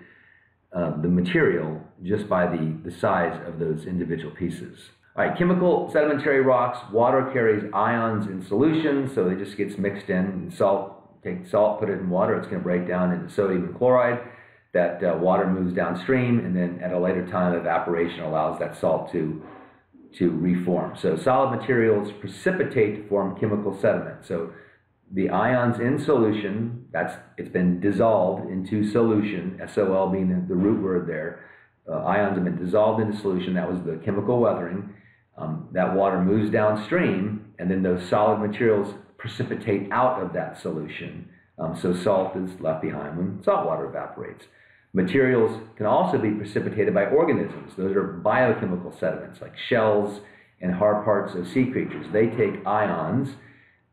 uh, the material just by the, the size of those individual pieces. All right, chemical sedimentary rocks, water carries ions in solution, so it just gets mixed in. Salt, take salt, put it in water, it's going to break down into sodium and chloride. That uh, water moves downstream, and then at a later time, evaporation allows that salt to to reform. So solid materials precipitate to form chemical sediment. So the ions in solution, that's it's been dissolved into solution, SOL being the, the root word there. Uh, ions have been dissolved into solution. That was the chemical weathering. Um, that water moves downstream, and then those solid materials precipitate out of that solution. Um, so salt is left behind when salt water evaporates. Materials can also be precipitated by organisms. Those are biochemical sediments like shells and hard parts of sea creatures. They take ions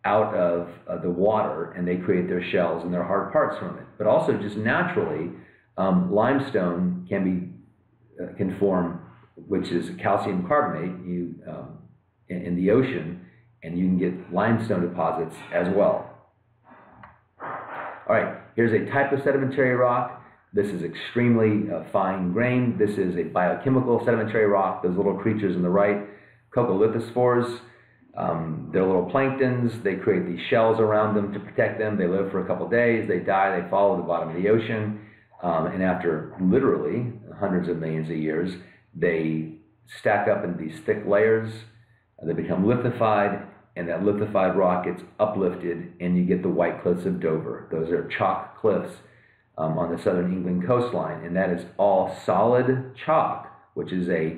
out of uh, the water and they create their shells and their hard parts from it. But also just naturally, um, limestone can be uh, can form, which is calcium carbonate you um, in, in the ocean, and you can get limestone deposits as well. All right, here's a type of sedimentary rock. This is extremely uh, fine grained. This is a biochemical sedimentary rock. Those little creatures on the right, coccolithophores, um, they're little planktons. They create these shells around them to protect them. They live for a couple days. They die. They fall to the bottom of the ocean. Um, and after literally hundreds of millions of years, they stack up in these thick layers. They become lithified, and that lithified rock gets uplifted, and you get the White Cliffs of Dover. Those are chalk cliffs um, on the southern England coastline, and that is all solid chalk, which is a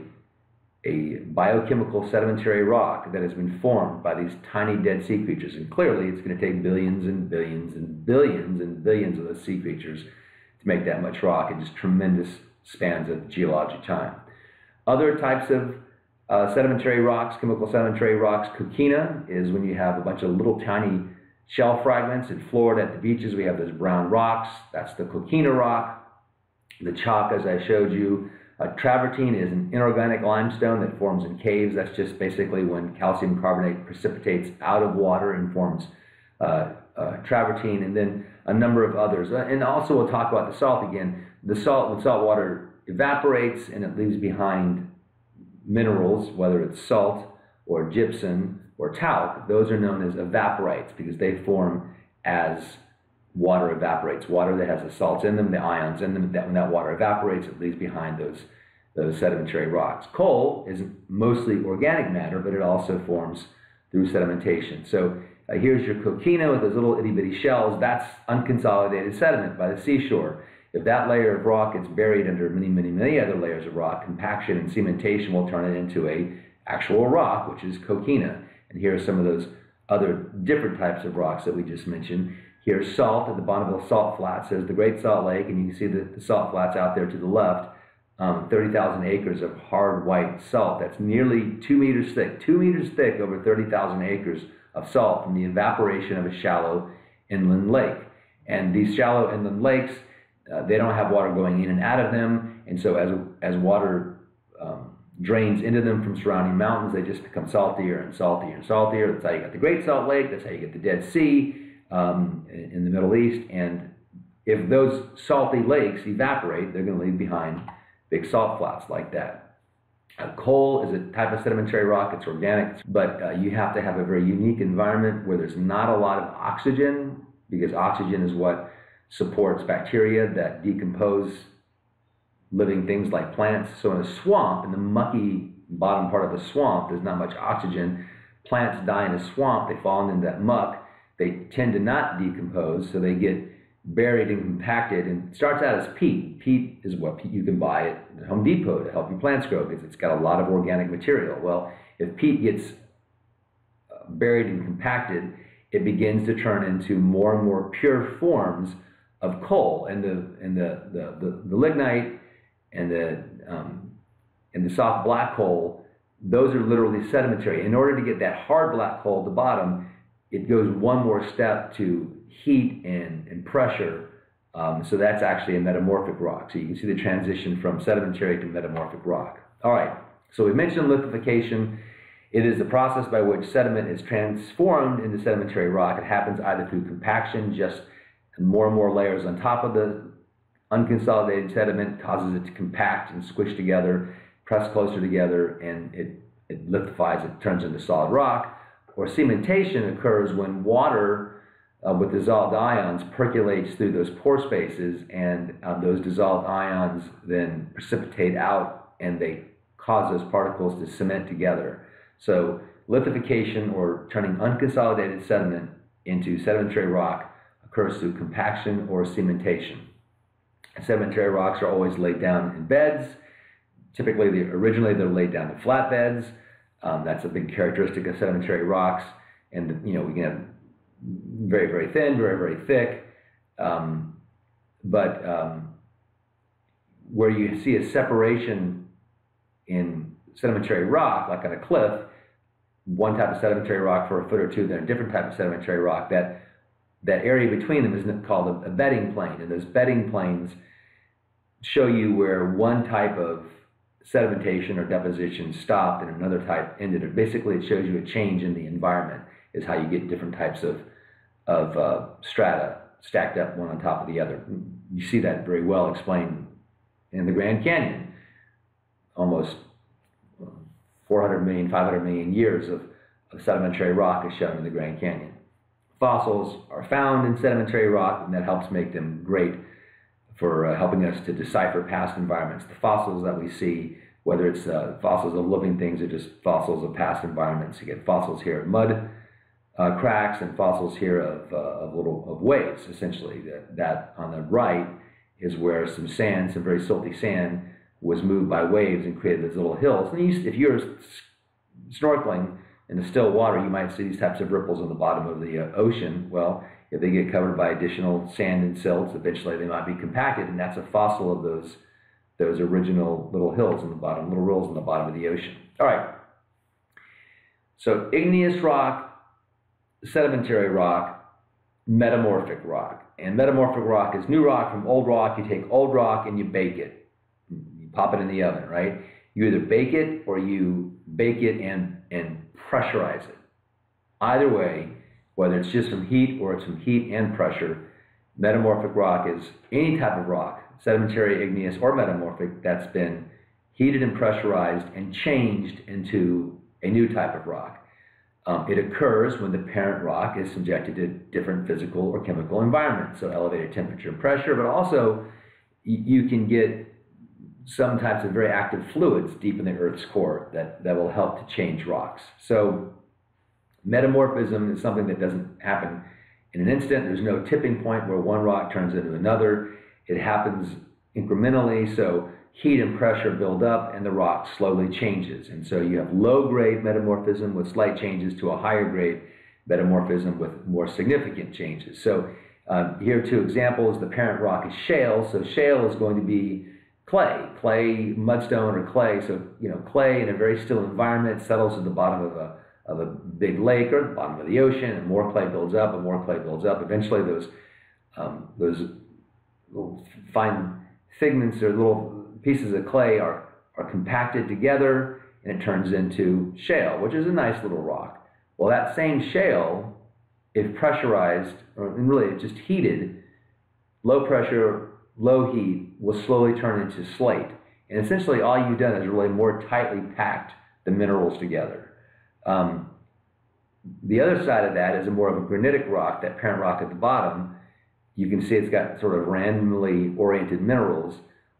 a biochemical sedimentary rock that has been formed by these tiny dead sea creatures. And clearly, it's going to take billions and billions and billions and billions of those sea creatures to make that much rock in just tremendous spans of geologic time. Other types of uh, sedimentary rocks, chemical sedimentary rocks, coquina is when you have a bunch of little tiny shell fragments. In Florida at the beaches, we have those brown rocks. That's the coquina rock. The chalk, as I showed you. Uh, travertine is an inorganic limestone that forms in caves. That's just basically when calcium carbonate precipitates out of water and forms uh, uh, travertine, and then a number of others. Uh, and also, we'll talk about the salt again. The salt, when salt water evaporates and it leaves behind minerals, whether it's salt or gypsum, or talc, those are known as evaporites because they form as water evaporates. Water that has the salts in them, the ions in them, that when that water evaporates, it leaves behind those, those sedimentary rocks. Coal is mostly organic matter, but it also forms through sedimentation. So uh, here's your coquina with those little itty bitty shells. That's unconsolidated sediment by the seashore. If that layer of rock gets buried under many, many, many other layers of rock, compaction and cementation will turn it into a actual rock, which is coquina. And here are some of those other different types of rocks that we just mentioned. Here's salt at the Bonneville Salt Flats. There's the Great Salt Lake, and you can see the, the salt flats out there to the left. Um, 30,000 acres of hard white salt. That's nearly two meters thick. Two meters thick over 30,000 acres of salt from the evaporation of a shallow inland lake. And these shallow inland lakes, uh, they don't have water going in and out of them. And so as, as water um, drains into them from surrounding mountains. They just become saltier and saltier and saltier. That's how you get the Great Salt Lake. That's how you get the Dead Sea um, in, the Middle East. And if those salty lakes evaporate, they're going to leave behind big salt flats like that. Uh, coal is a type of sedimentary rock. It's organic, but uh, you have to have a very unique environment where there's not a lot of oxygen because oxygen is what supports bacteria that decompose living things like plants. So in a swamp, in the mucky bottom part of a swamp, there's not much oxygen. Plants die in a swamp, they fall into that muck. They tend to not decompose, so they get buried and compacted and starts out as peat. Peat is what you can buy at Home Depot to help your plants grow because it's got a lot of organic material. Well, if peat gets uh, buried and compacted, it begins to turn into more and more pure forms of coal. And the and the the, the, the lignite and the um, and the soft black coal, those are literally sedimentary. In order to get that hard black coal at the bottom, it goes one more step to heat and, and pressure. Um, so that's actually a metamorphic rock. So you can see the transition from sedimentary to metamorphic rock. All right, so we mentioned lithification. It is the process by which sediment is transformed into sedimentary rock. It happens either through compaction, just more and more layers on top of the unconsolidated sediment causes it to compact and squish together, press closer together, and it, it lithifies, it turns into solid rock. Or cementation occurs when water uh, with dissolved ions percolates through those pore spaces, and um, those dissolved ions then precipitate out and they cause those particles to cement together. So, lithification or turning unconsolidated sediment into sedimentary rock occurs through compaction or cementation. Sedimentary rocks are always laid down in beds. Typically, originally they're laid down in flat beds. Um, that's a big characteristic of sedimentary rocks. And you know, we can have very, very thin, very, very thick. Um, but um, where you see a separation in sedimentary rock, like on a cliff, one type of sedimentary rock for a foot or two, then a different type of sedimentary rock, that that area between them is called a, bedding plane. And those bedding planes show you where one type of sedimentation or deposition stopped and another type ended. Basically, it shows you a change in the environment is how you get different types of of uh, strata stacked up one on top of the other. You see that very well explained in the Grand Canyon. Almost 400 million, 500 million years of, of sedimentary rock is shown in the Grand Canyon. Fossils are found in sedimentary rock, and that helps make them great for uh, helping us to decipher past environments. The fossils that we see, whether it's uh, fossils of living things or just fossils of past environments, you get fossils here of mud uh, cracks and fossils here of, uh, of little of waves, essentially. That, that on the right is where some sand, some very salty sand, was moved by waves and created these little hills. And you, if you're snorkeling in the still water, you might see these types of ripples on the bottom of the uh, ocean. Well, if they get covered by additional sand and silts, eventually they might be compacted, and that's a fossil of those those original little hills in the bottom, little rills in the bottom of the ocean. All right. So igneous rock sedimentary rock, metamorphic rock. And metamorphic rock is new rock from old rock. You take old rock and you bake it. You pop it in the oven, right? You either bake it or you bake it and, and pressurize it. Either way, whether it's just from heat or it's from heat and pressure, metamorphic rock is any type of rock, sedimentary, igneous, or metamorphic, that's been heated and pressurized and changed into a new type of rock. Um, it occurs when the parent rock is subjected to different physical or chemical environments, so elevated temperature and pressure, but also you can get some types of very active fluids deep in the Earth's core that, that will help to change rocks. So metamorphism is something that doesn't happen in an instant. There's no tipping point where one rock turns into another. It happens incrementally. So heat and pressure build up and the rock slowly changes. And so you have low grade metamorphism with slight changes to a higher grade metamorphism with more significant changes. So um, here are two examples. The parent rock is shale. So shale is going to be clay, clay, mudstone or clay. So, you know, clay in a very still environment settles at the bottom of a, of a big lake or the bottom of the ocean and more clay builds up and more clay builds up. Eventually those, um, those little fine figments or little pieces of clay are are compacted together and it turns into shale, which is a nice little rock. Well, that same shale, if pressurized, or really just heated, low pressure, low heat, will slowly turn into slate. And essentially, all you've done is really more tightly packed the minerals together. Um, the other side of that is a more of a granitic rock, that parent rock at the bottom. You can see it's got sort of randomly oriented minerals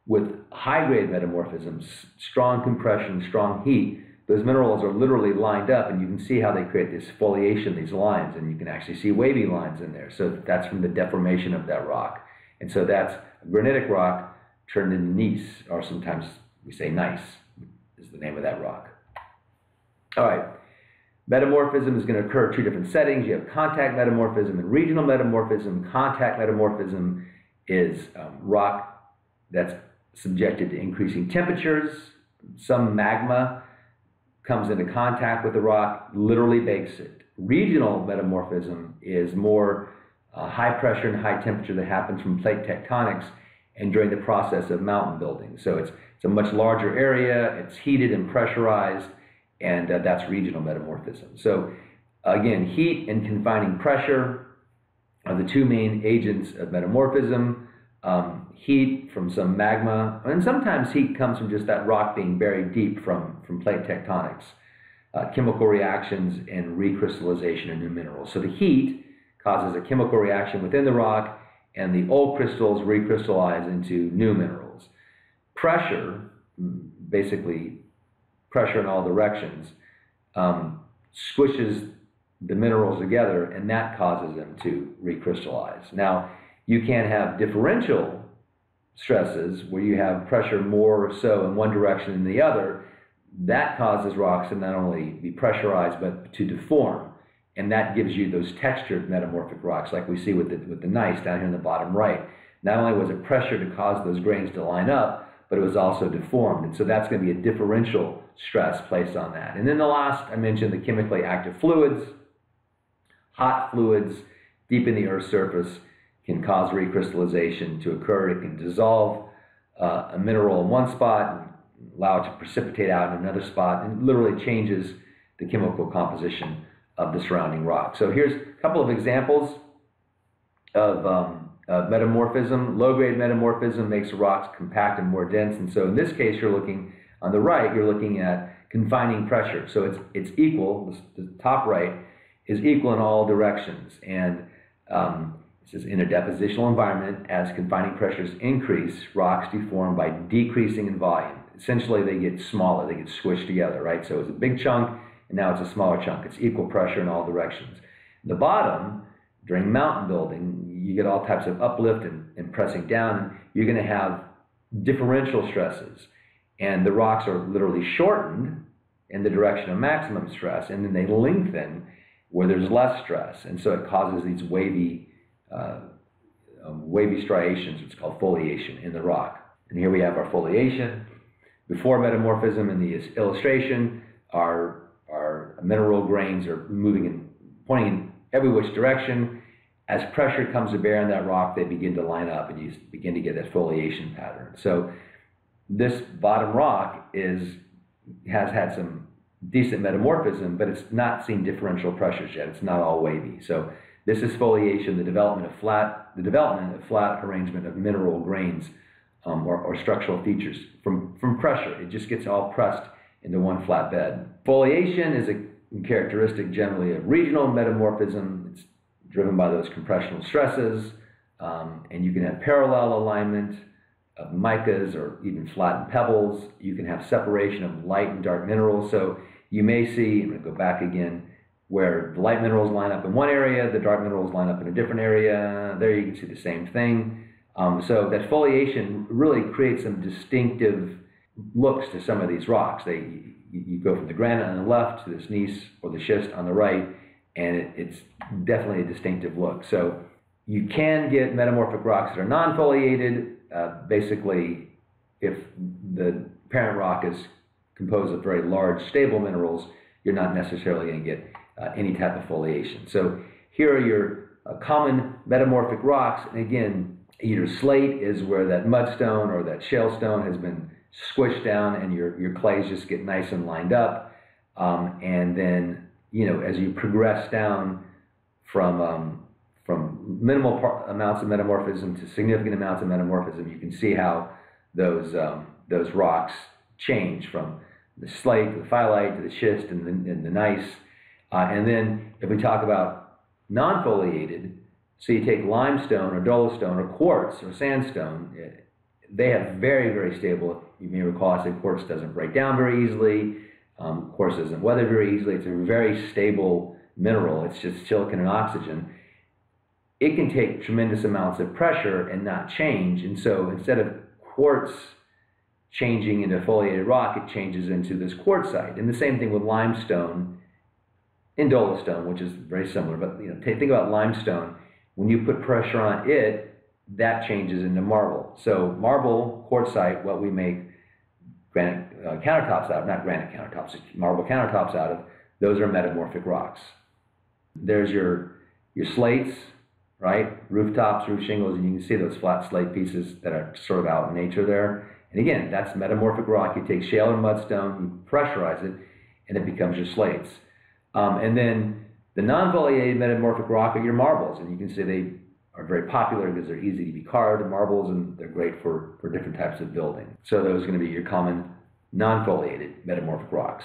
with high grade metamorphisms, strong compression, strong heat. Those minerals are literally lined up, and you can see how they create this foliation, these lines, and you can actually see wavy lines in there. So that's from the deformation of that rock. And so that's granitic rock turned into gneiss, or sometimes we say gneiss is the name of that rock. All right. Metamorphism is going to occur in two different settings. You have contact metamorphism and regional metamorphism. Contact metamorphism is um, rock that's subjected to increasing temperatures. Some magma comes into contact with the rock, literally bakes it. Regional metamorphism is more uh, high pressure and high temperature that happens from plate tectonics and during the process of mountain building. So it's, it's a much larger area, it's heated and pressurized, and uh, that's regional metamorphism. So again, heat and confining pressure are the two main agents of metamorphism. Um, heat from some magma, and sometimes heat comes from just that rock being buried deep from, from plate tectonics, uh, chemical reactions, and recrystallization of new minerals. So the heat causes a chemical reaction within the rock, and the old crystals recrystallize into new minerals. Pressure, basically pressure in all directions, um, squishes the minerals together, and that causes them to recrystallize. Now, you can have differential stresses where you have pressure more so in one direction than the other. That causes rocks to not only be pressurized but to deform. And that gives you those textured metamorphic rocks like we see with the, with the gneiss down here in the bottom right. Not only was it pressure to cause those grains to line up, but it was also deformed. And so that's going to be a differential stress placed on that. And then the last, I mentioned the chemically active fluids. Hot fluids deep in the Earth's surface can cause recrystallization to occur. It can dissolve uh, a mineral in one spot and allow it to precipitate out in another spot and literally changes the chemical composition of the surrounding rock. So here's a couple of examples of, um, of metamorphism. Low-grade metamorphism makes rocks compact and more dense. And so in this case, you're looking on the right, you're looking at confining pressure. So it's, it's equal, the top right is equal in all directions. And um, this is in a depositional environment, as confining pressures increase, rocks deform by decreasing in volume. Essentially, they get smaller, they get squished together, right? So it's a big chunk, now it's a smaller chunk. It's equal pressure in all directions. The bottom, during mountain building, you get all types of uplift and, and pressing down. You're going to have differential stresses, and the rocks are literally shortened in the direction of maximum stress, and then they lengthen where there's less stress, and so it causes these wavy, uh, um, wavy striations. It's called foliation in the rock. And here we have our foliation. Before metamorphism in the illustration, our our mineral grains are moving and pointing in every which direction. As pressure comes to bear on that rock, they begin to line up and you begin to get that foliation pattern. So this bottom rock is has had some decent metamorphism, but it's not seen differential pressures yet. It's not all wavy. So this is foliation, the development of flat, the development of flat arrangement of mineral grains um, or, or structural features from, from pressure. It just gets all pressed into one flat bed. Foliation is a characteristic generally of regional metamorphism. It's driven by those compressional stresses, um, and you can have parallel alignment of micas or even flattened pebbles. You can have separation of light and dark minerals. So you may see, I'm going to go back again, where the light minerals line up in one area, the dark minerals line up in a different area. There you can see the same thing. Um, so that foliation really creates some distinctive looks to some of these rocks. They you, go from the granite on the left to the gneiss or the schist on the right, and it, it's definitely a distinctive look. So you can get metamorphic rocks that are non-foliated. Uh, basically, if the parent rock is composed of very large stable minerals, you're not necessarily going to get uh, any type of foliation. So here are your uh, common metamorphic rocks. And again, either slate is where that mudstone or that shale stone has been squish down and your, your clays just get nice and lined up. Um, and then, you know, as you progress down from, um, from minimal par- amounts of metamorphism to significant amounts of metamorphism, you can see how those, um, those rocks change from the slate to the phyllite to the schist and the, and the gneiss. Uh, and then if we talk about non-foliated, so you take limestone or dolostone or quartz or sandstone, eh, they have very, very stable, you may recall I said quartz doesn't break down very easily, um, quartz doesn't weather very easily, it's a very stable mineral, it's just silicon and oxygen. It can take tremendous amounts of pressure and not change, and so instead of quartz changing into foliated rock, it changes into this quartzite. And the same thing with limestone and dolostone, which is very similar. But you know, think about limestone. When you put pressure on it, that changes into marble. So marble, quartzite, what we make granite uh, countertops out of, not granite countertops, marble countertops out of, those are metamorphic rocks. There's your, your slates, right? Rooftops, roof shingles, and you can see those flat slate pieces that are sort of out in nature there. And again, that's metamorphic rock. You take shale or mudstone, you pressurize it, and it becomes your slates. Um, and then the non-foliated metamorphic rock are your marbles, and you can see they are very popular because they're easy to be carved marbles and they're great for, for different types of building. So those are going to be your common non-foliated metamorphic rocks.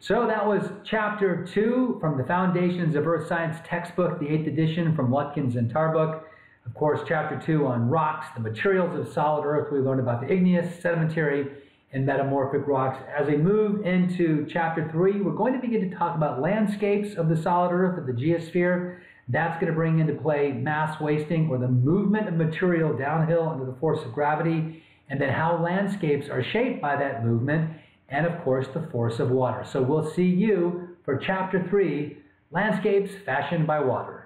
So that was chapter two from the Foundations of Earth Science textbook, the eighth edition from Lutgens and Tarbuck. Of course, chapter two on rocks, the materials of solid earth. We learned about the igneous, sedimentary, and metamorphic rocks. As we move into chapter three, we're going to begin to talk about landscapes of the solid earth, of the geosphere. That's going to bring into play mass wasting or the movement of material downhill under the force of gravity, and then how landscapes are shaped by that movement, and of course, the force of water. So we'll see you for chapter three landscapes fashioned by water.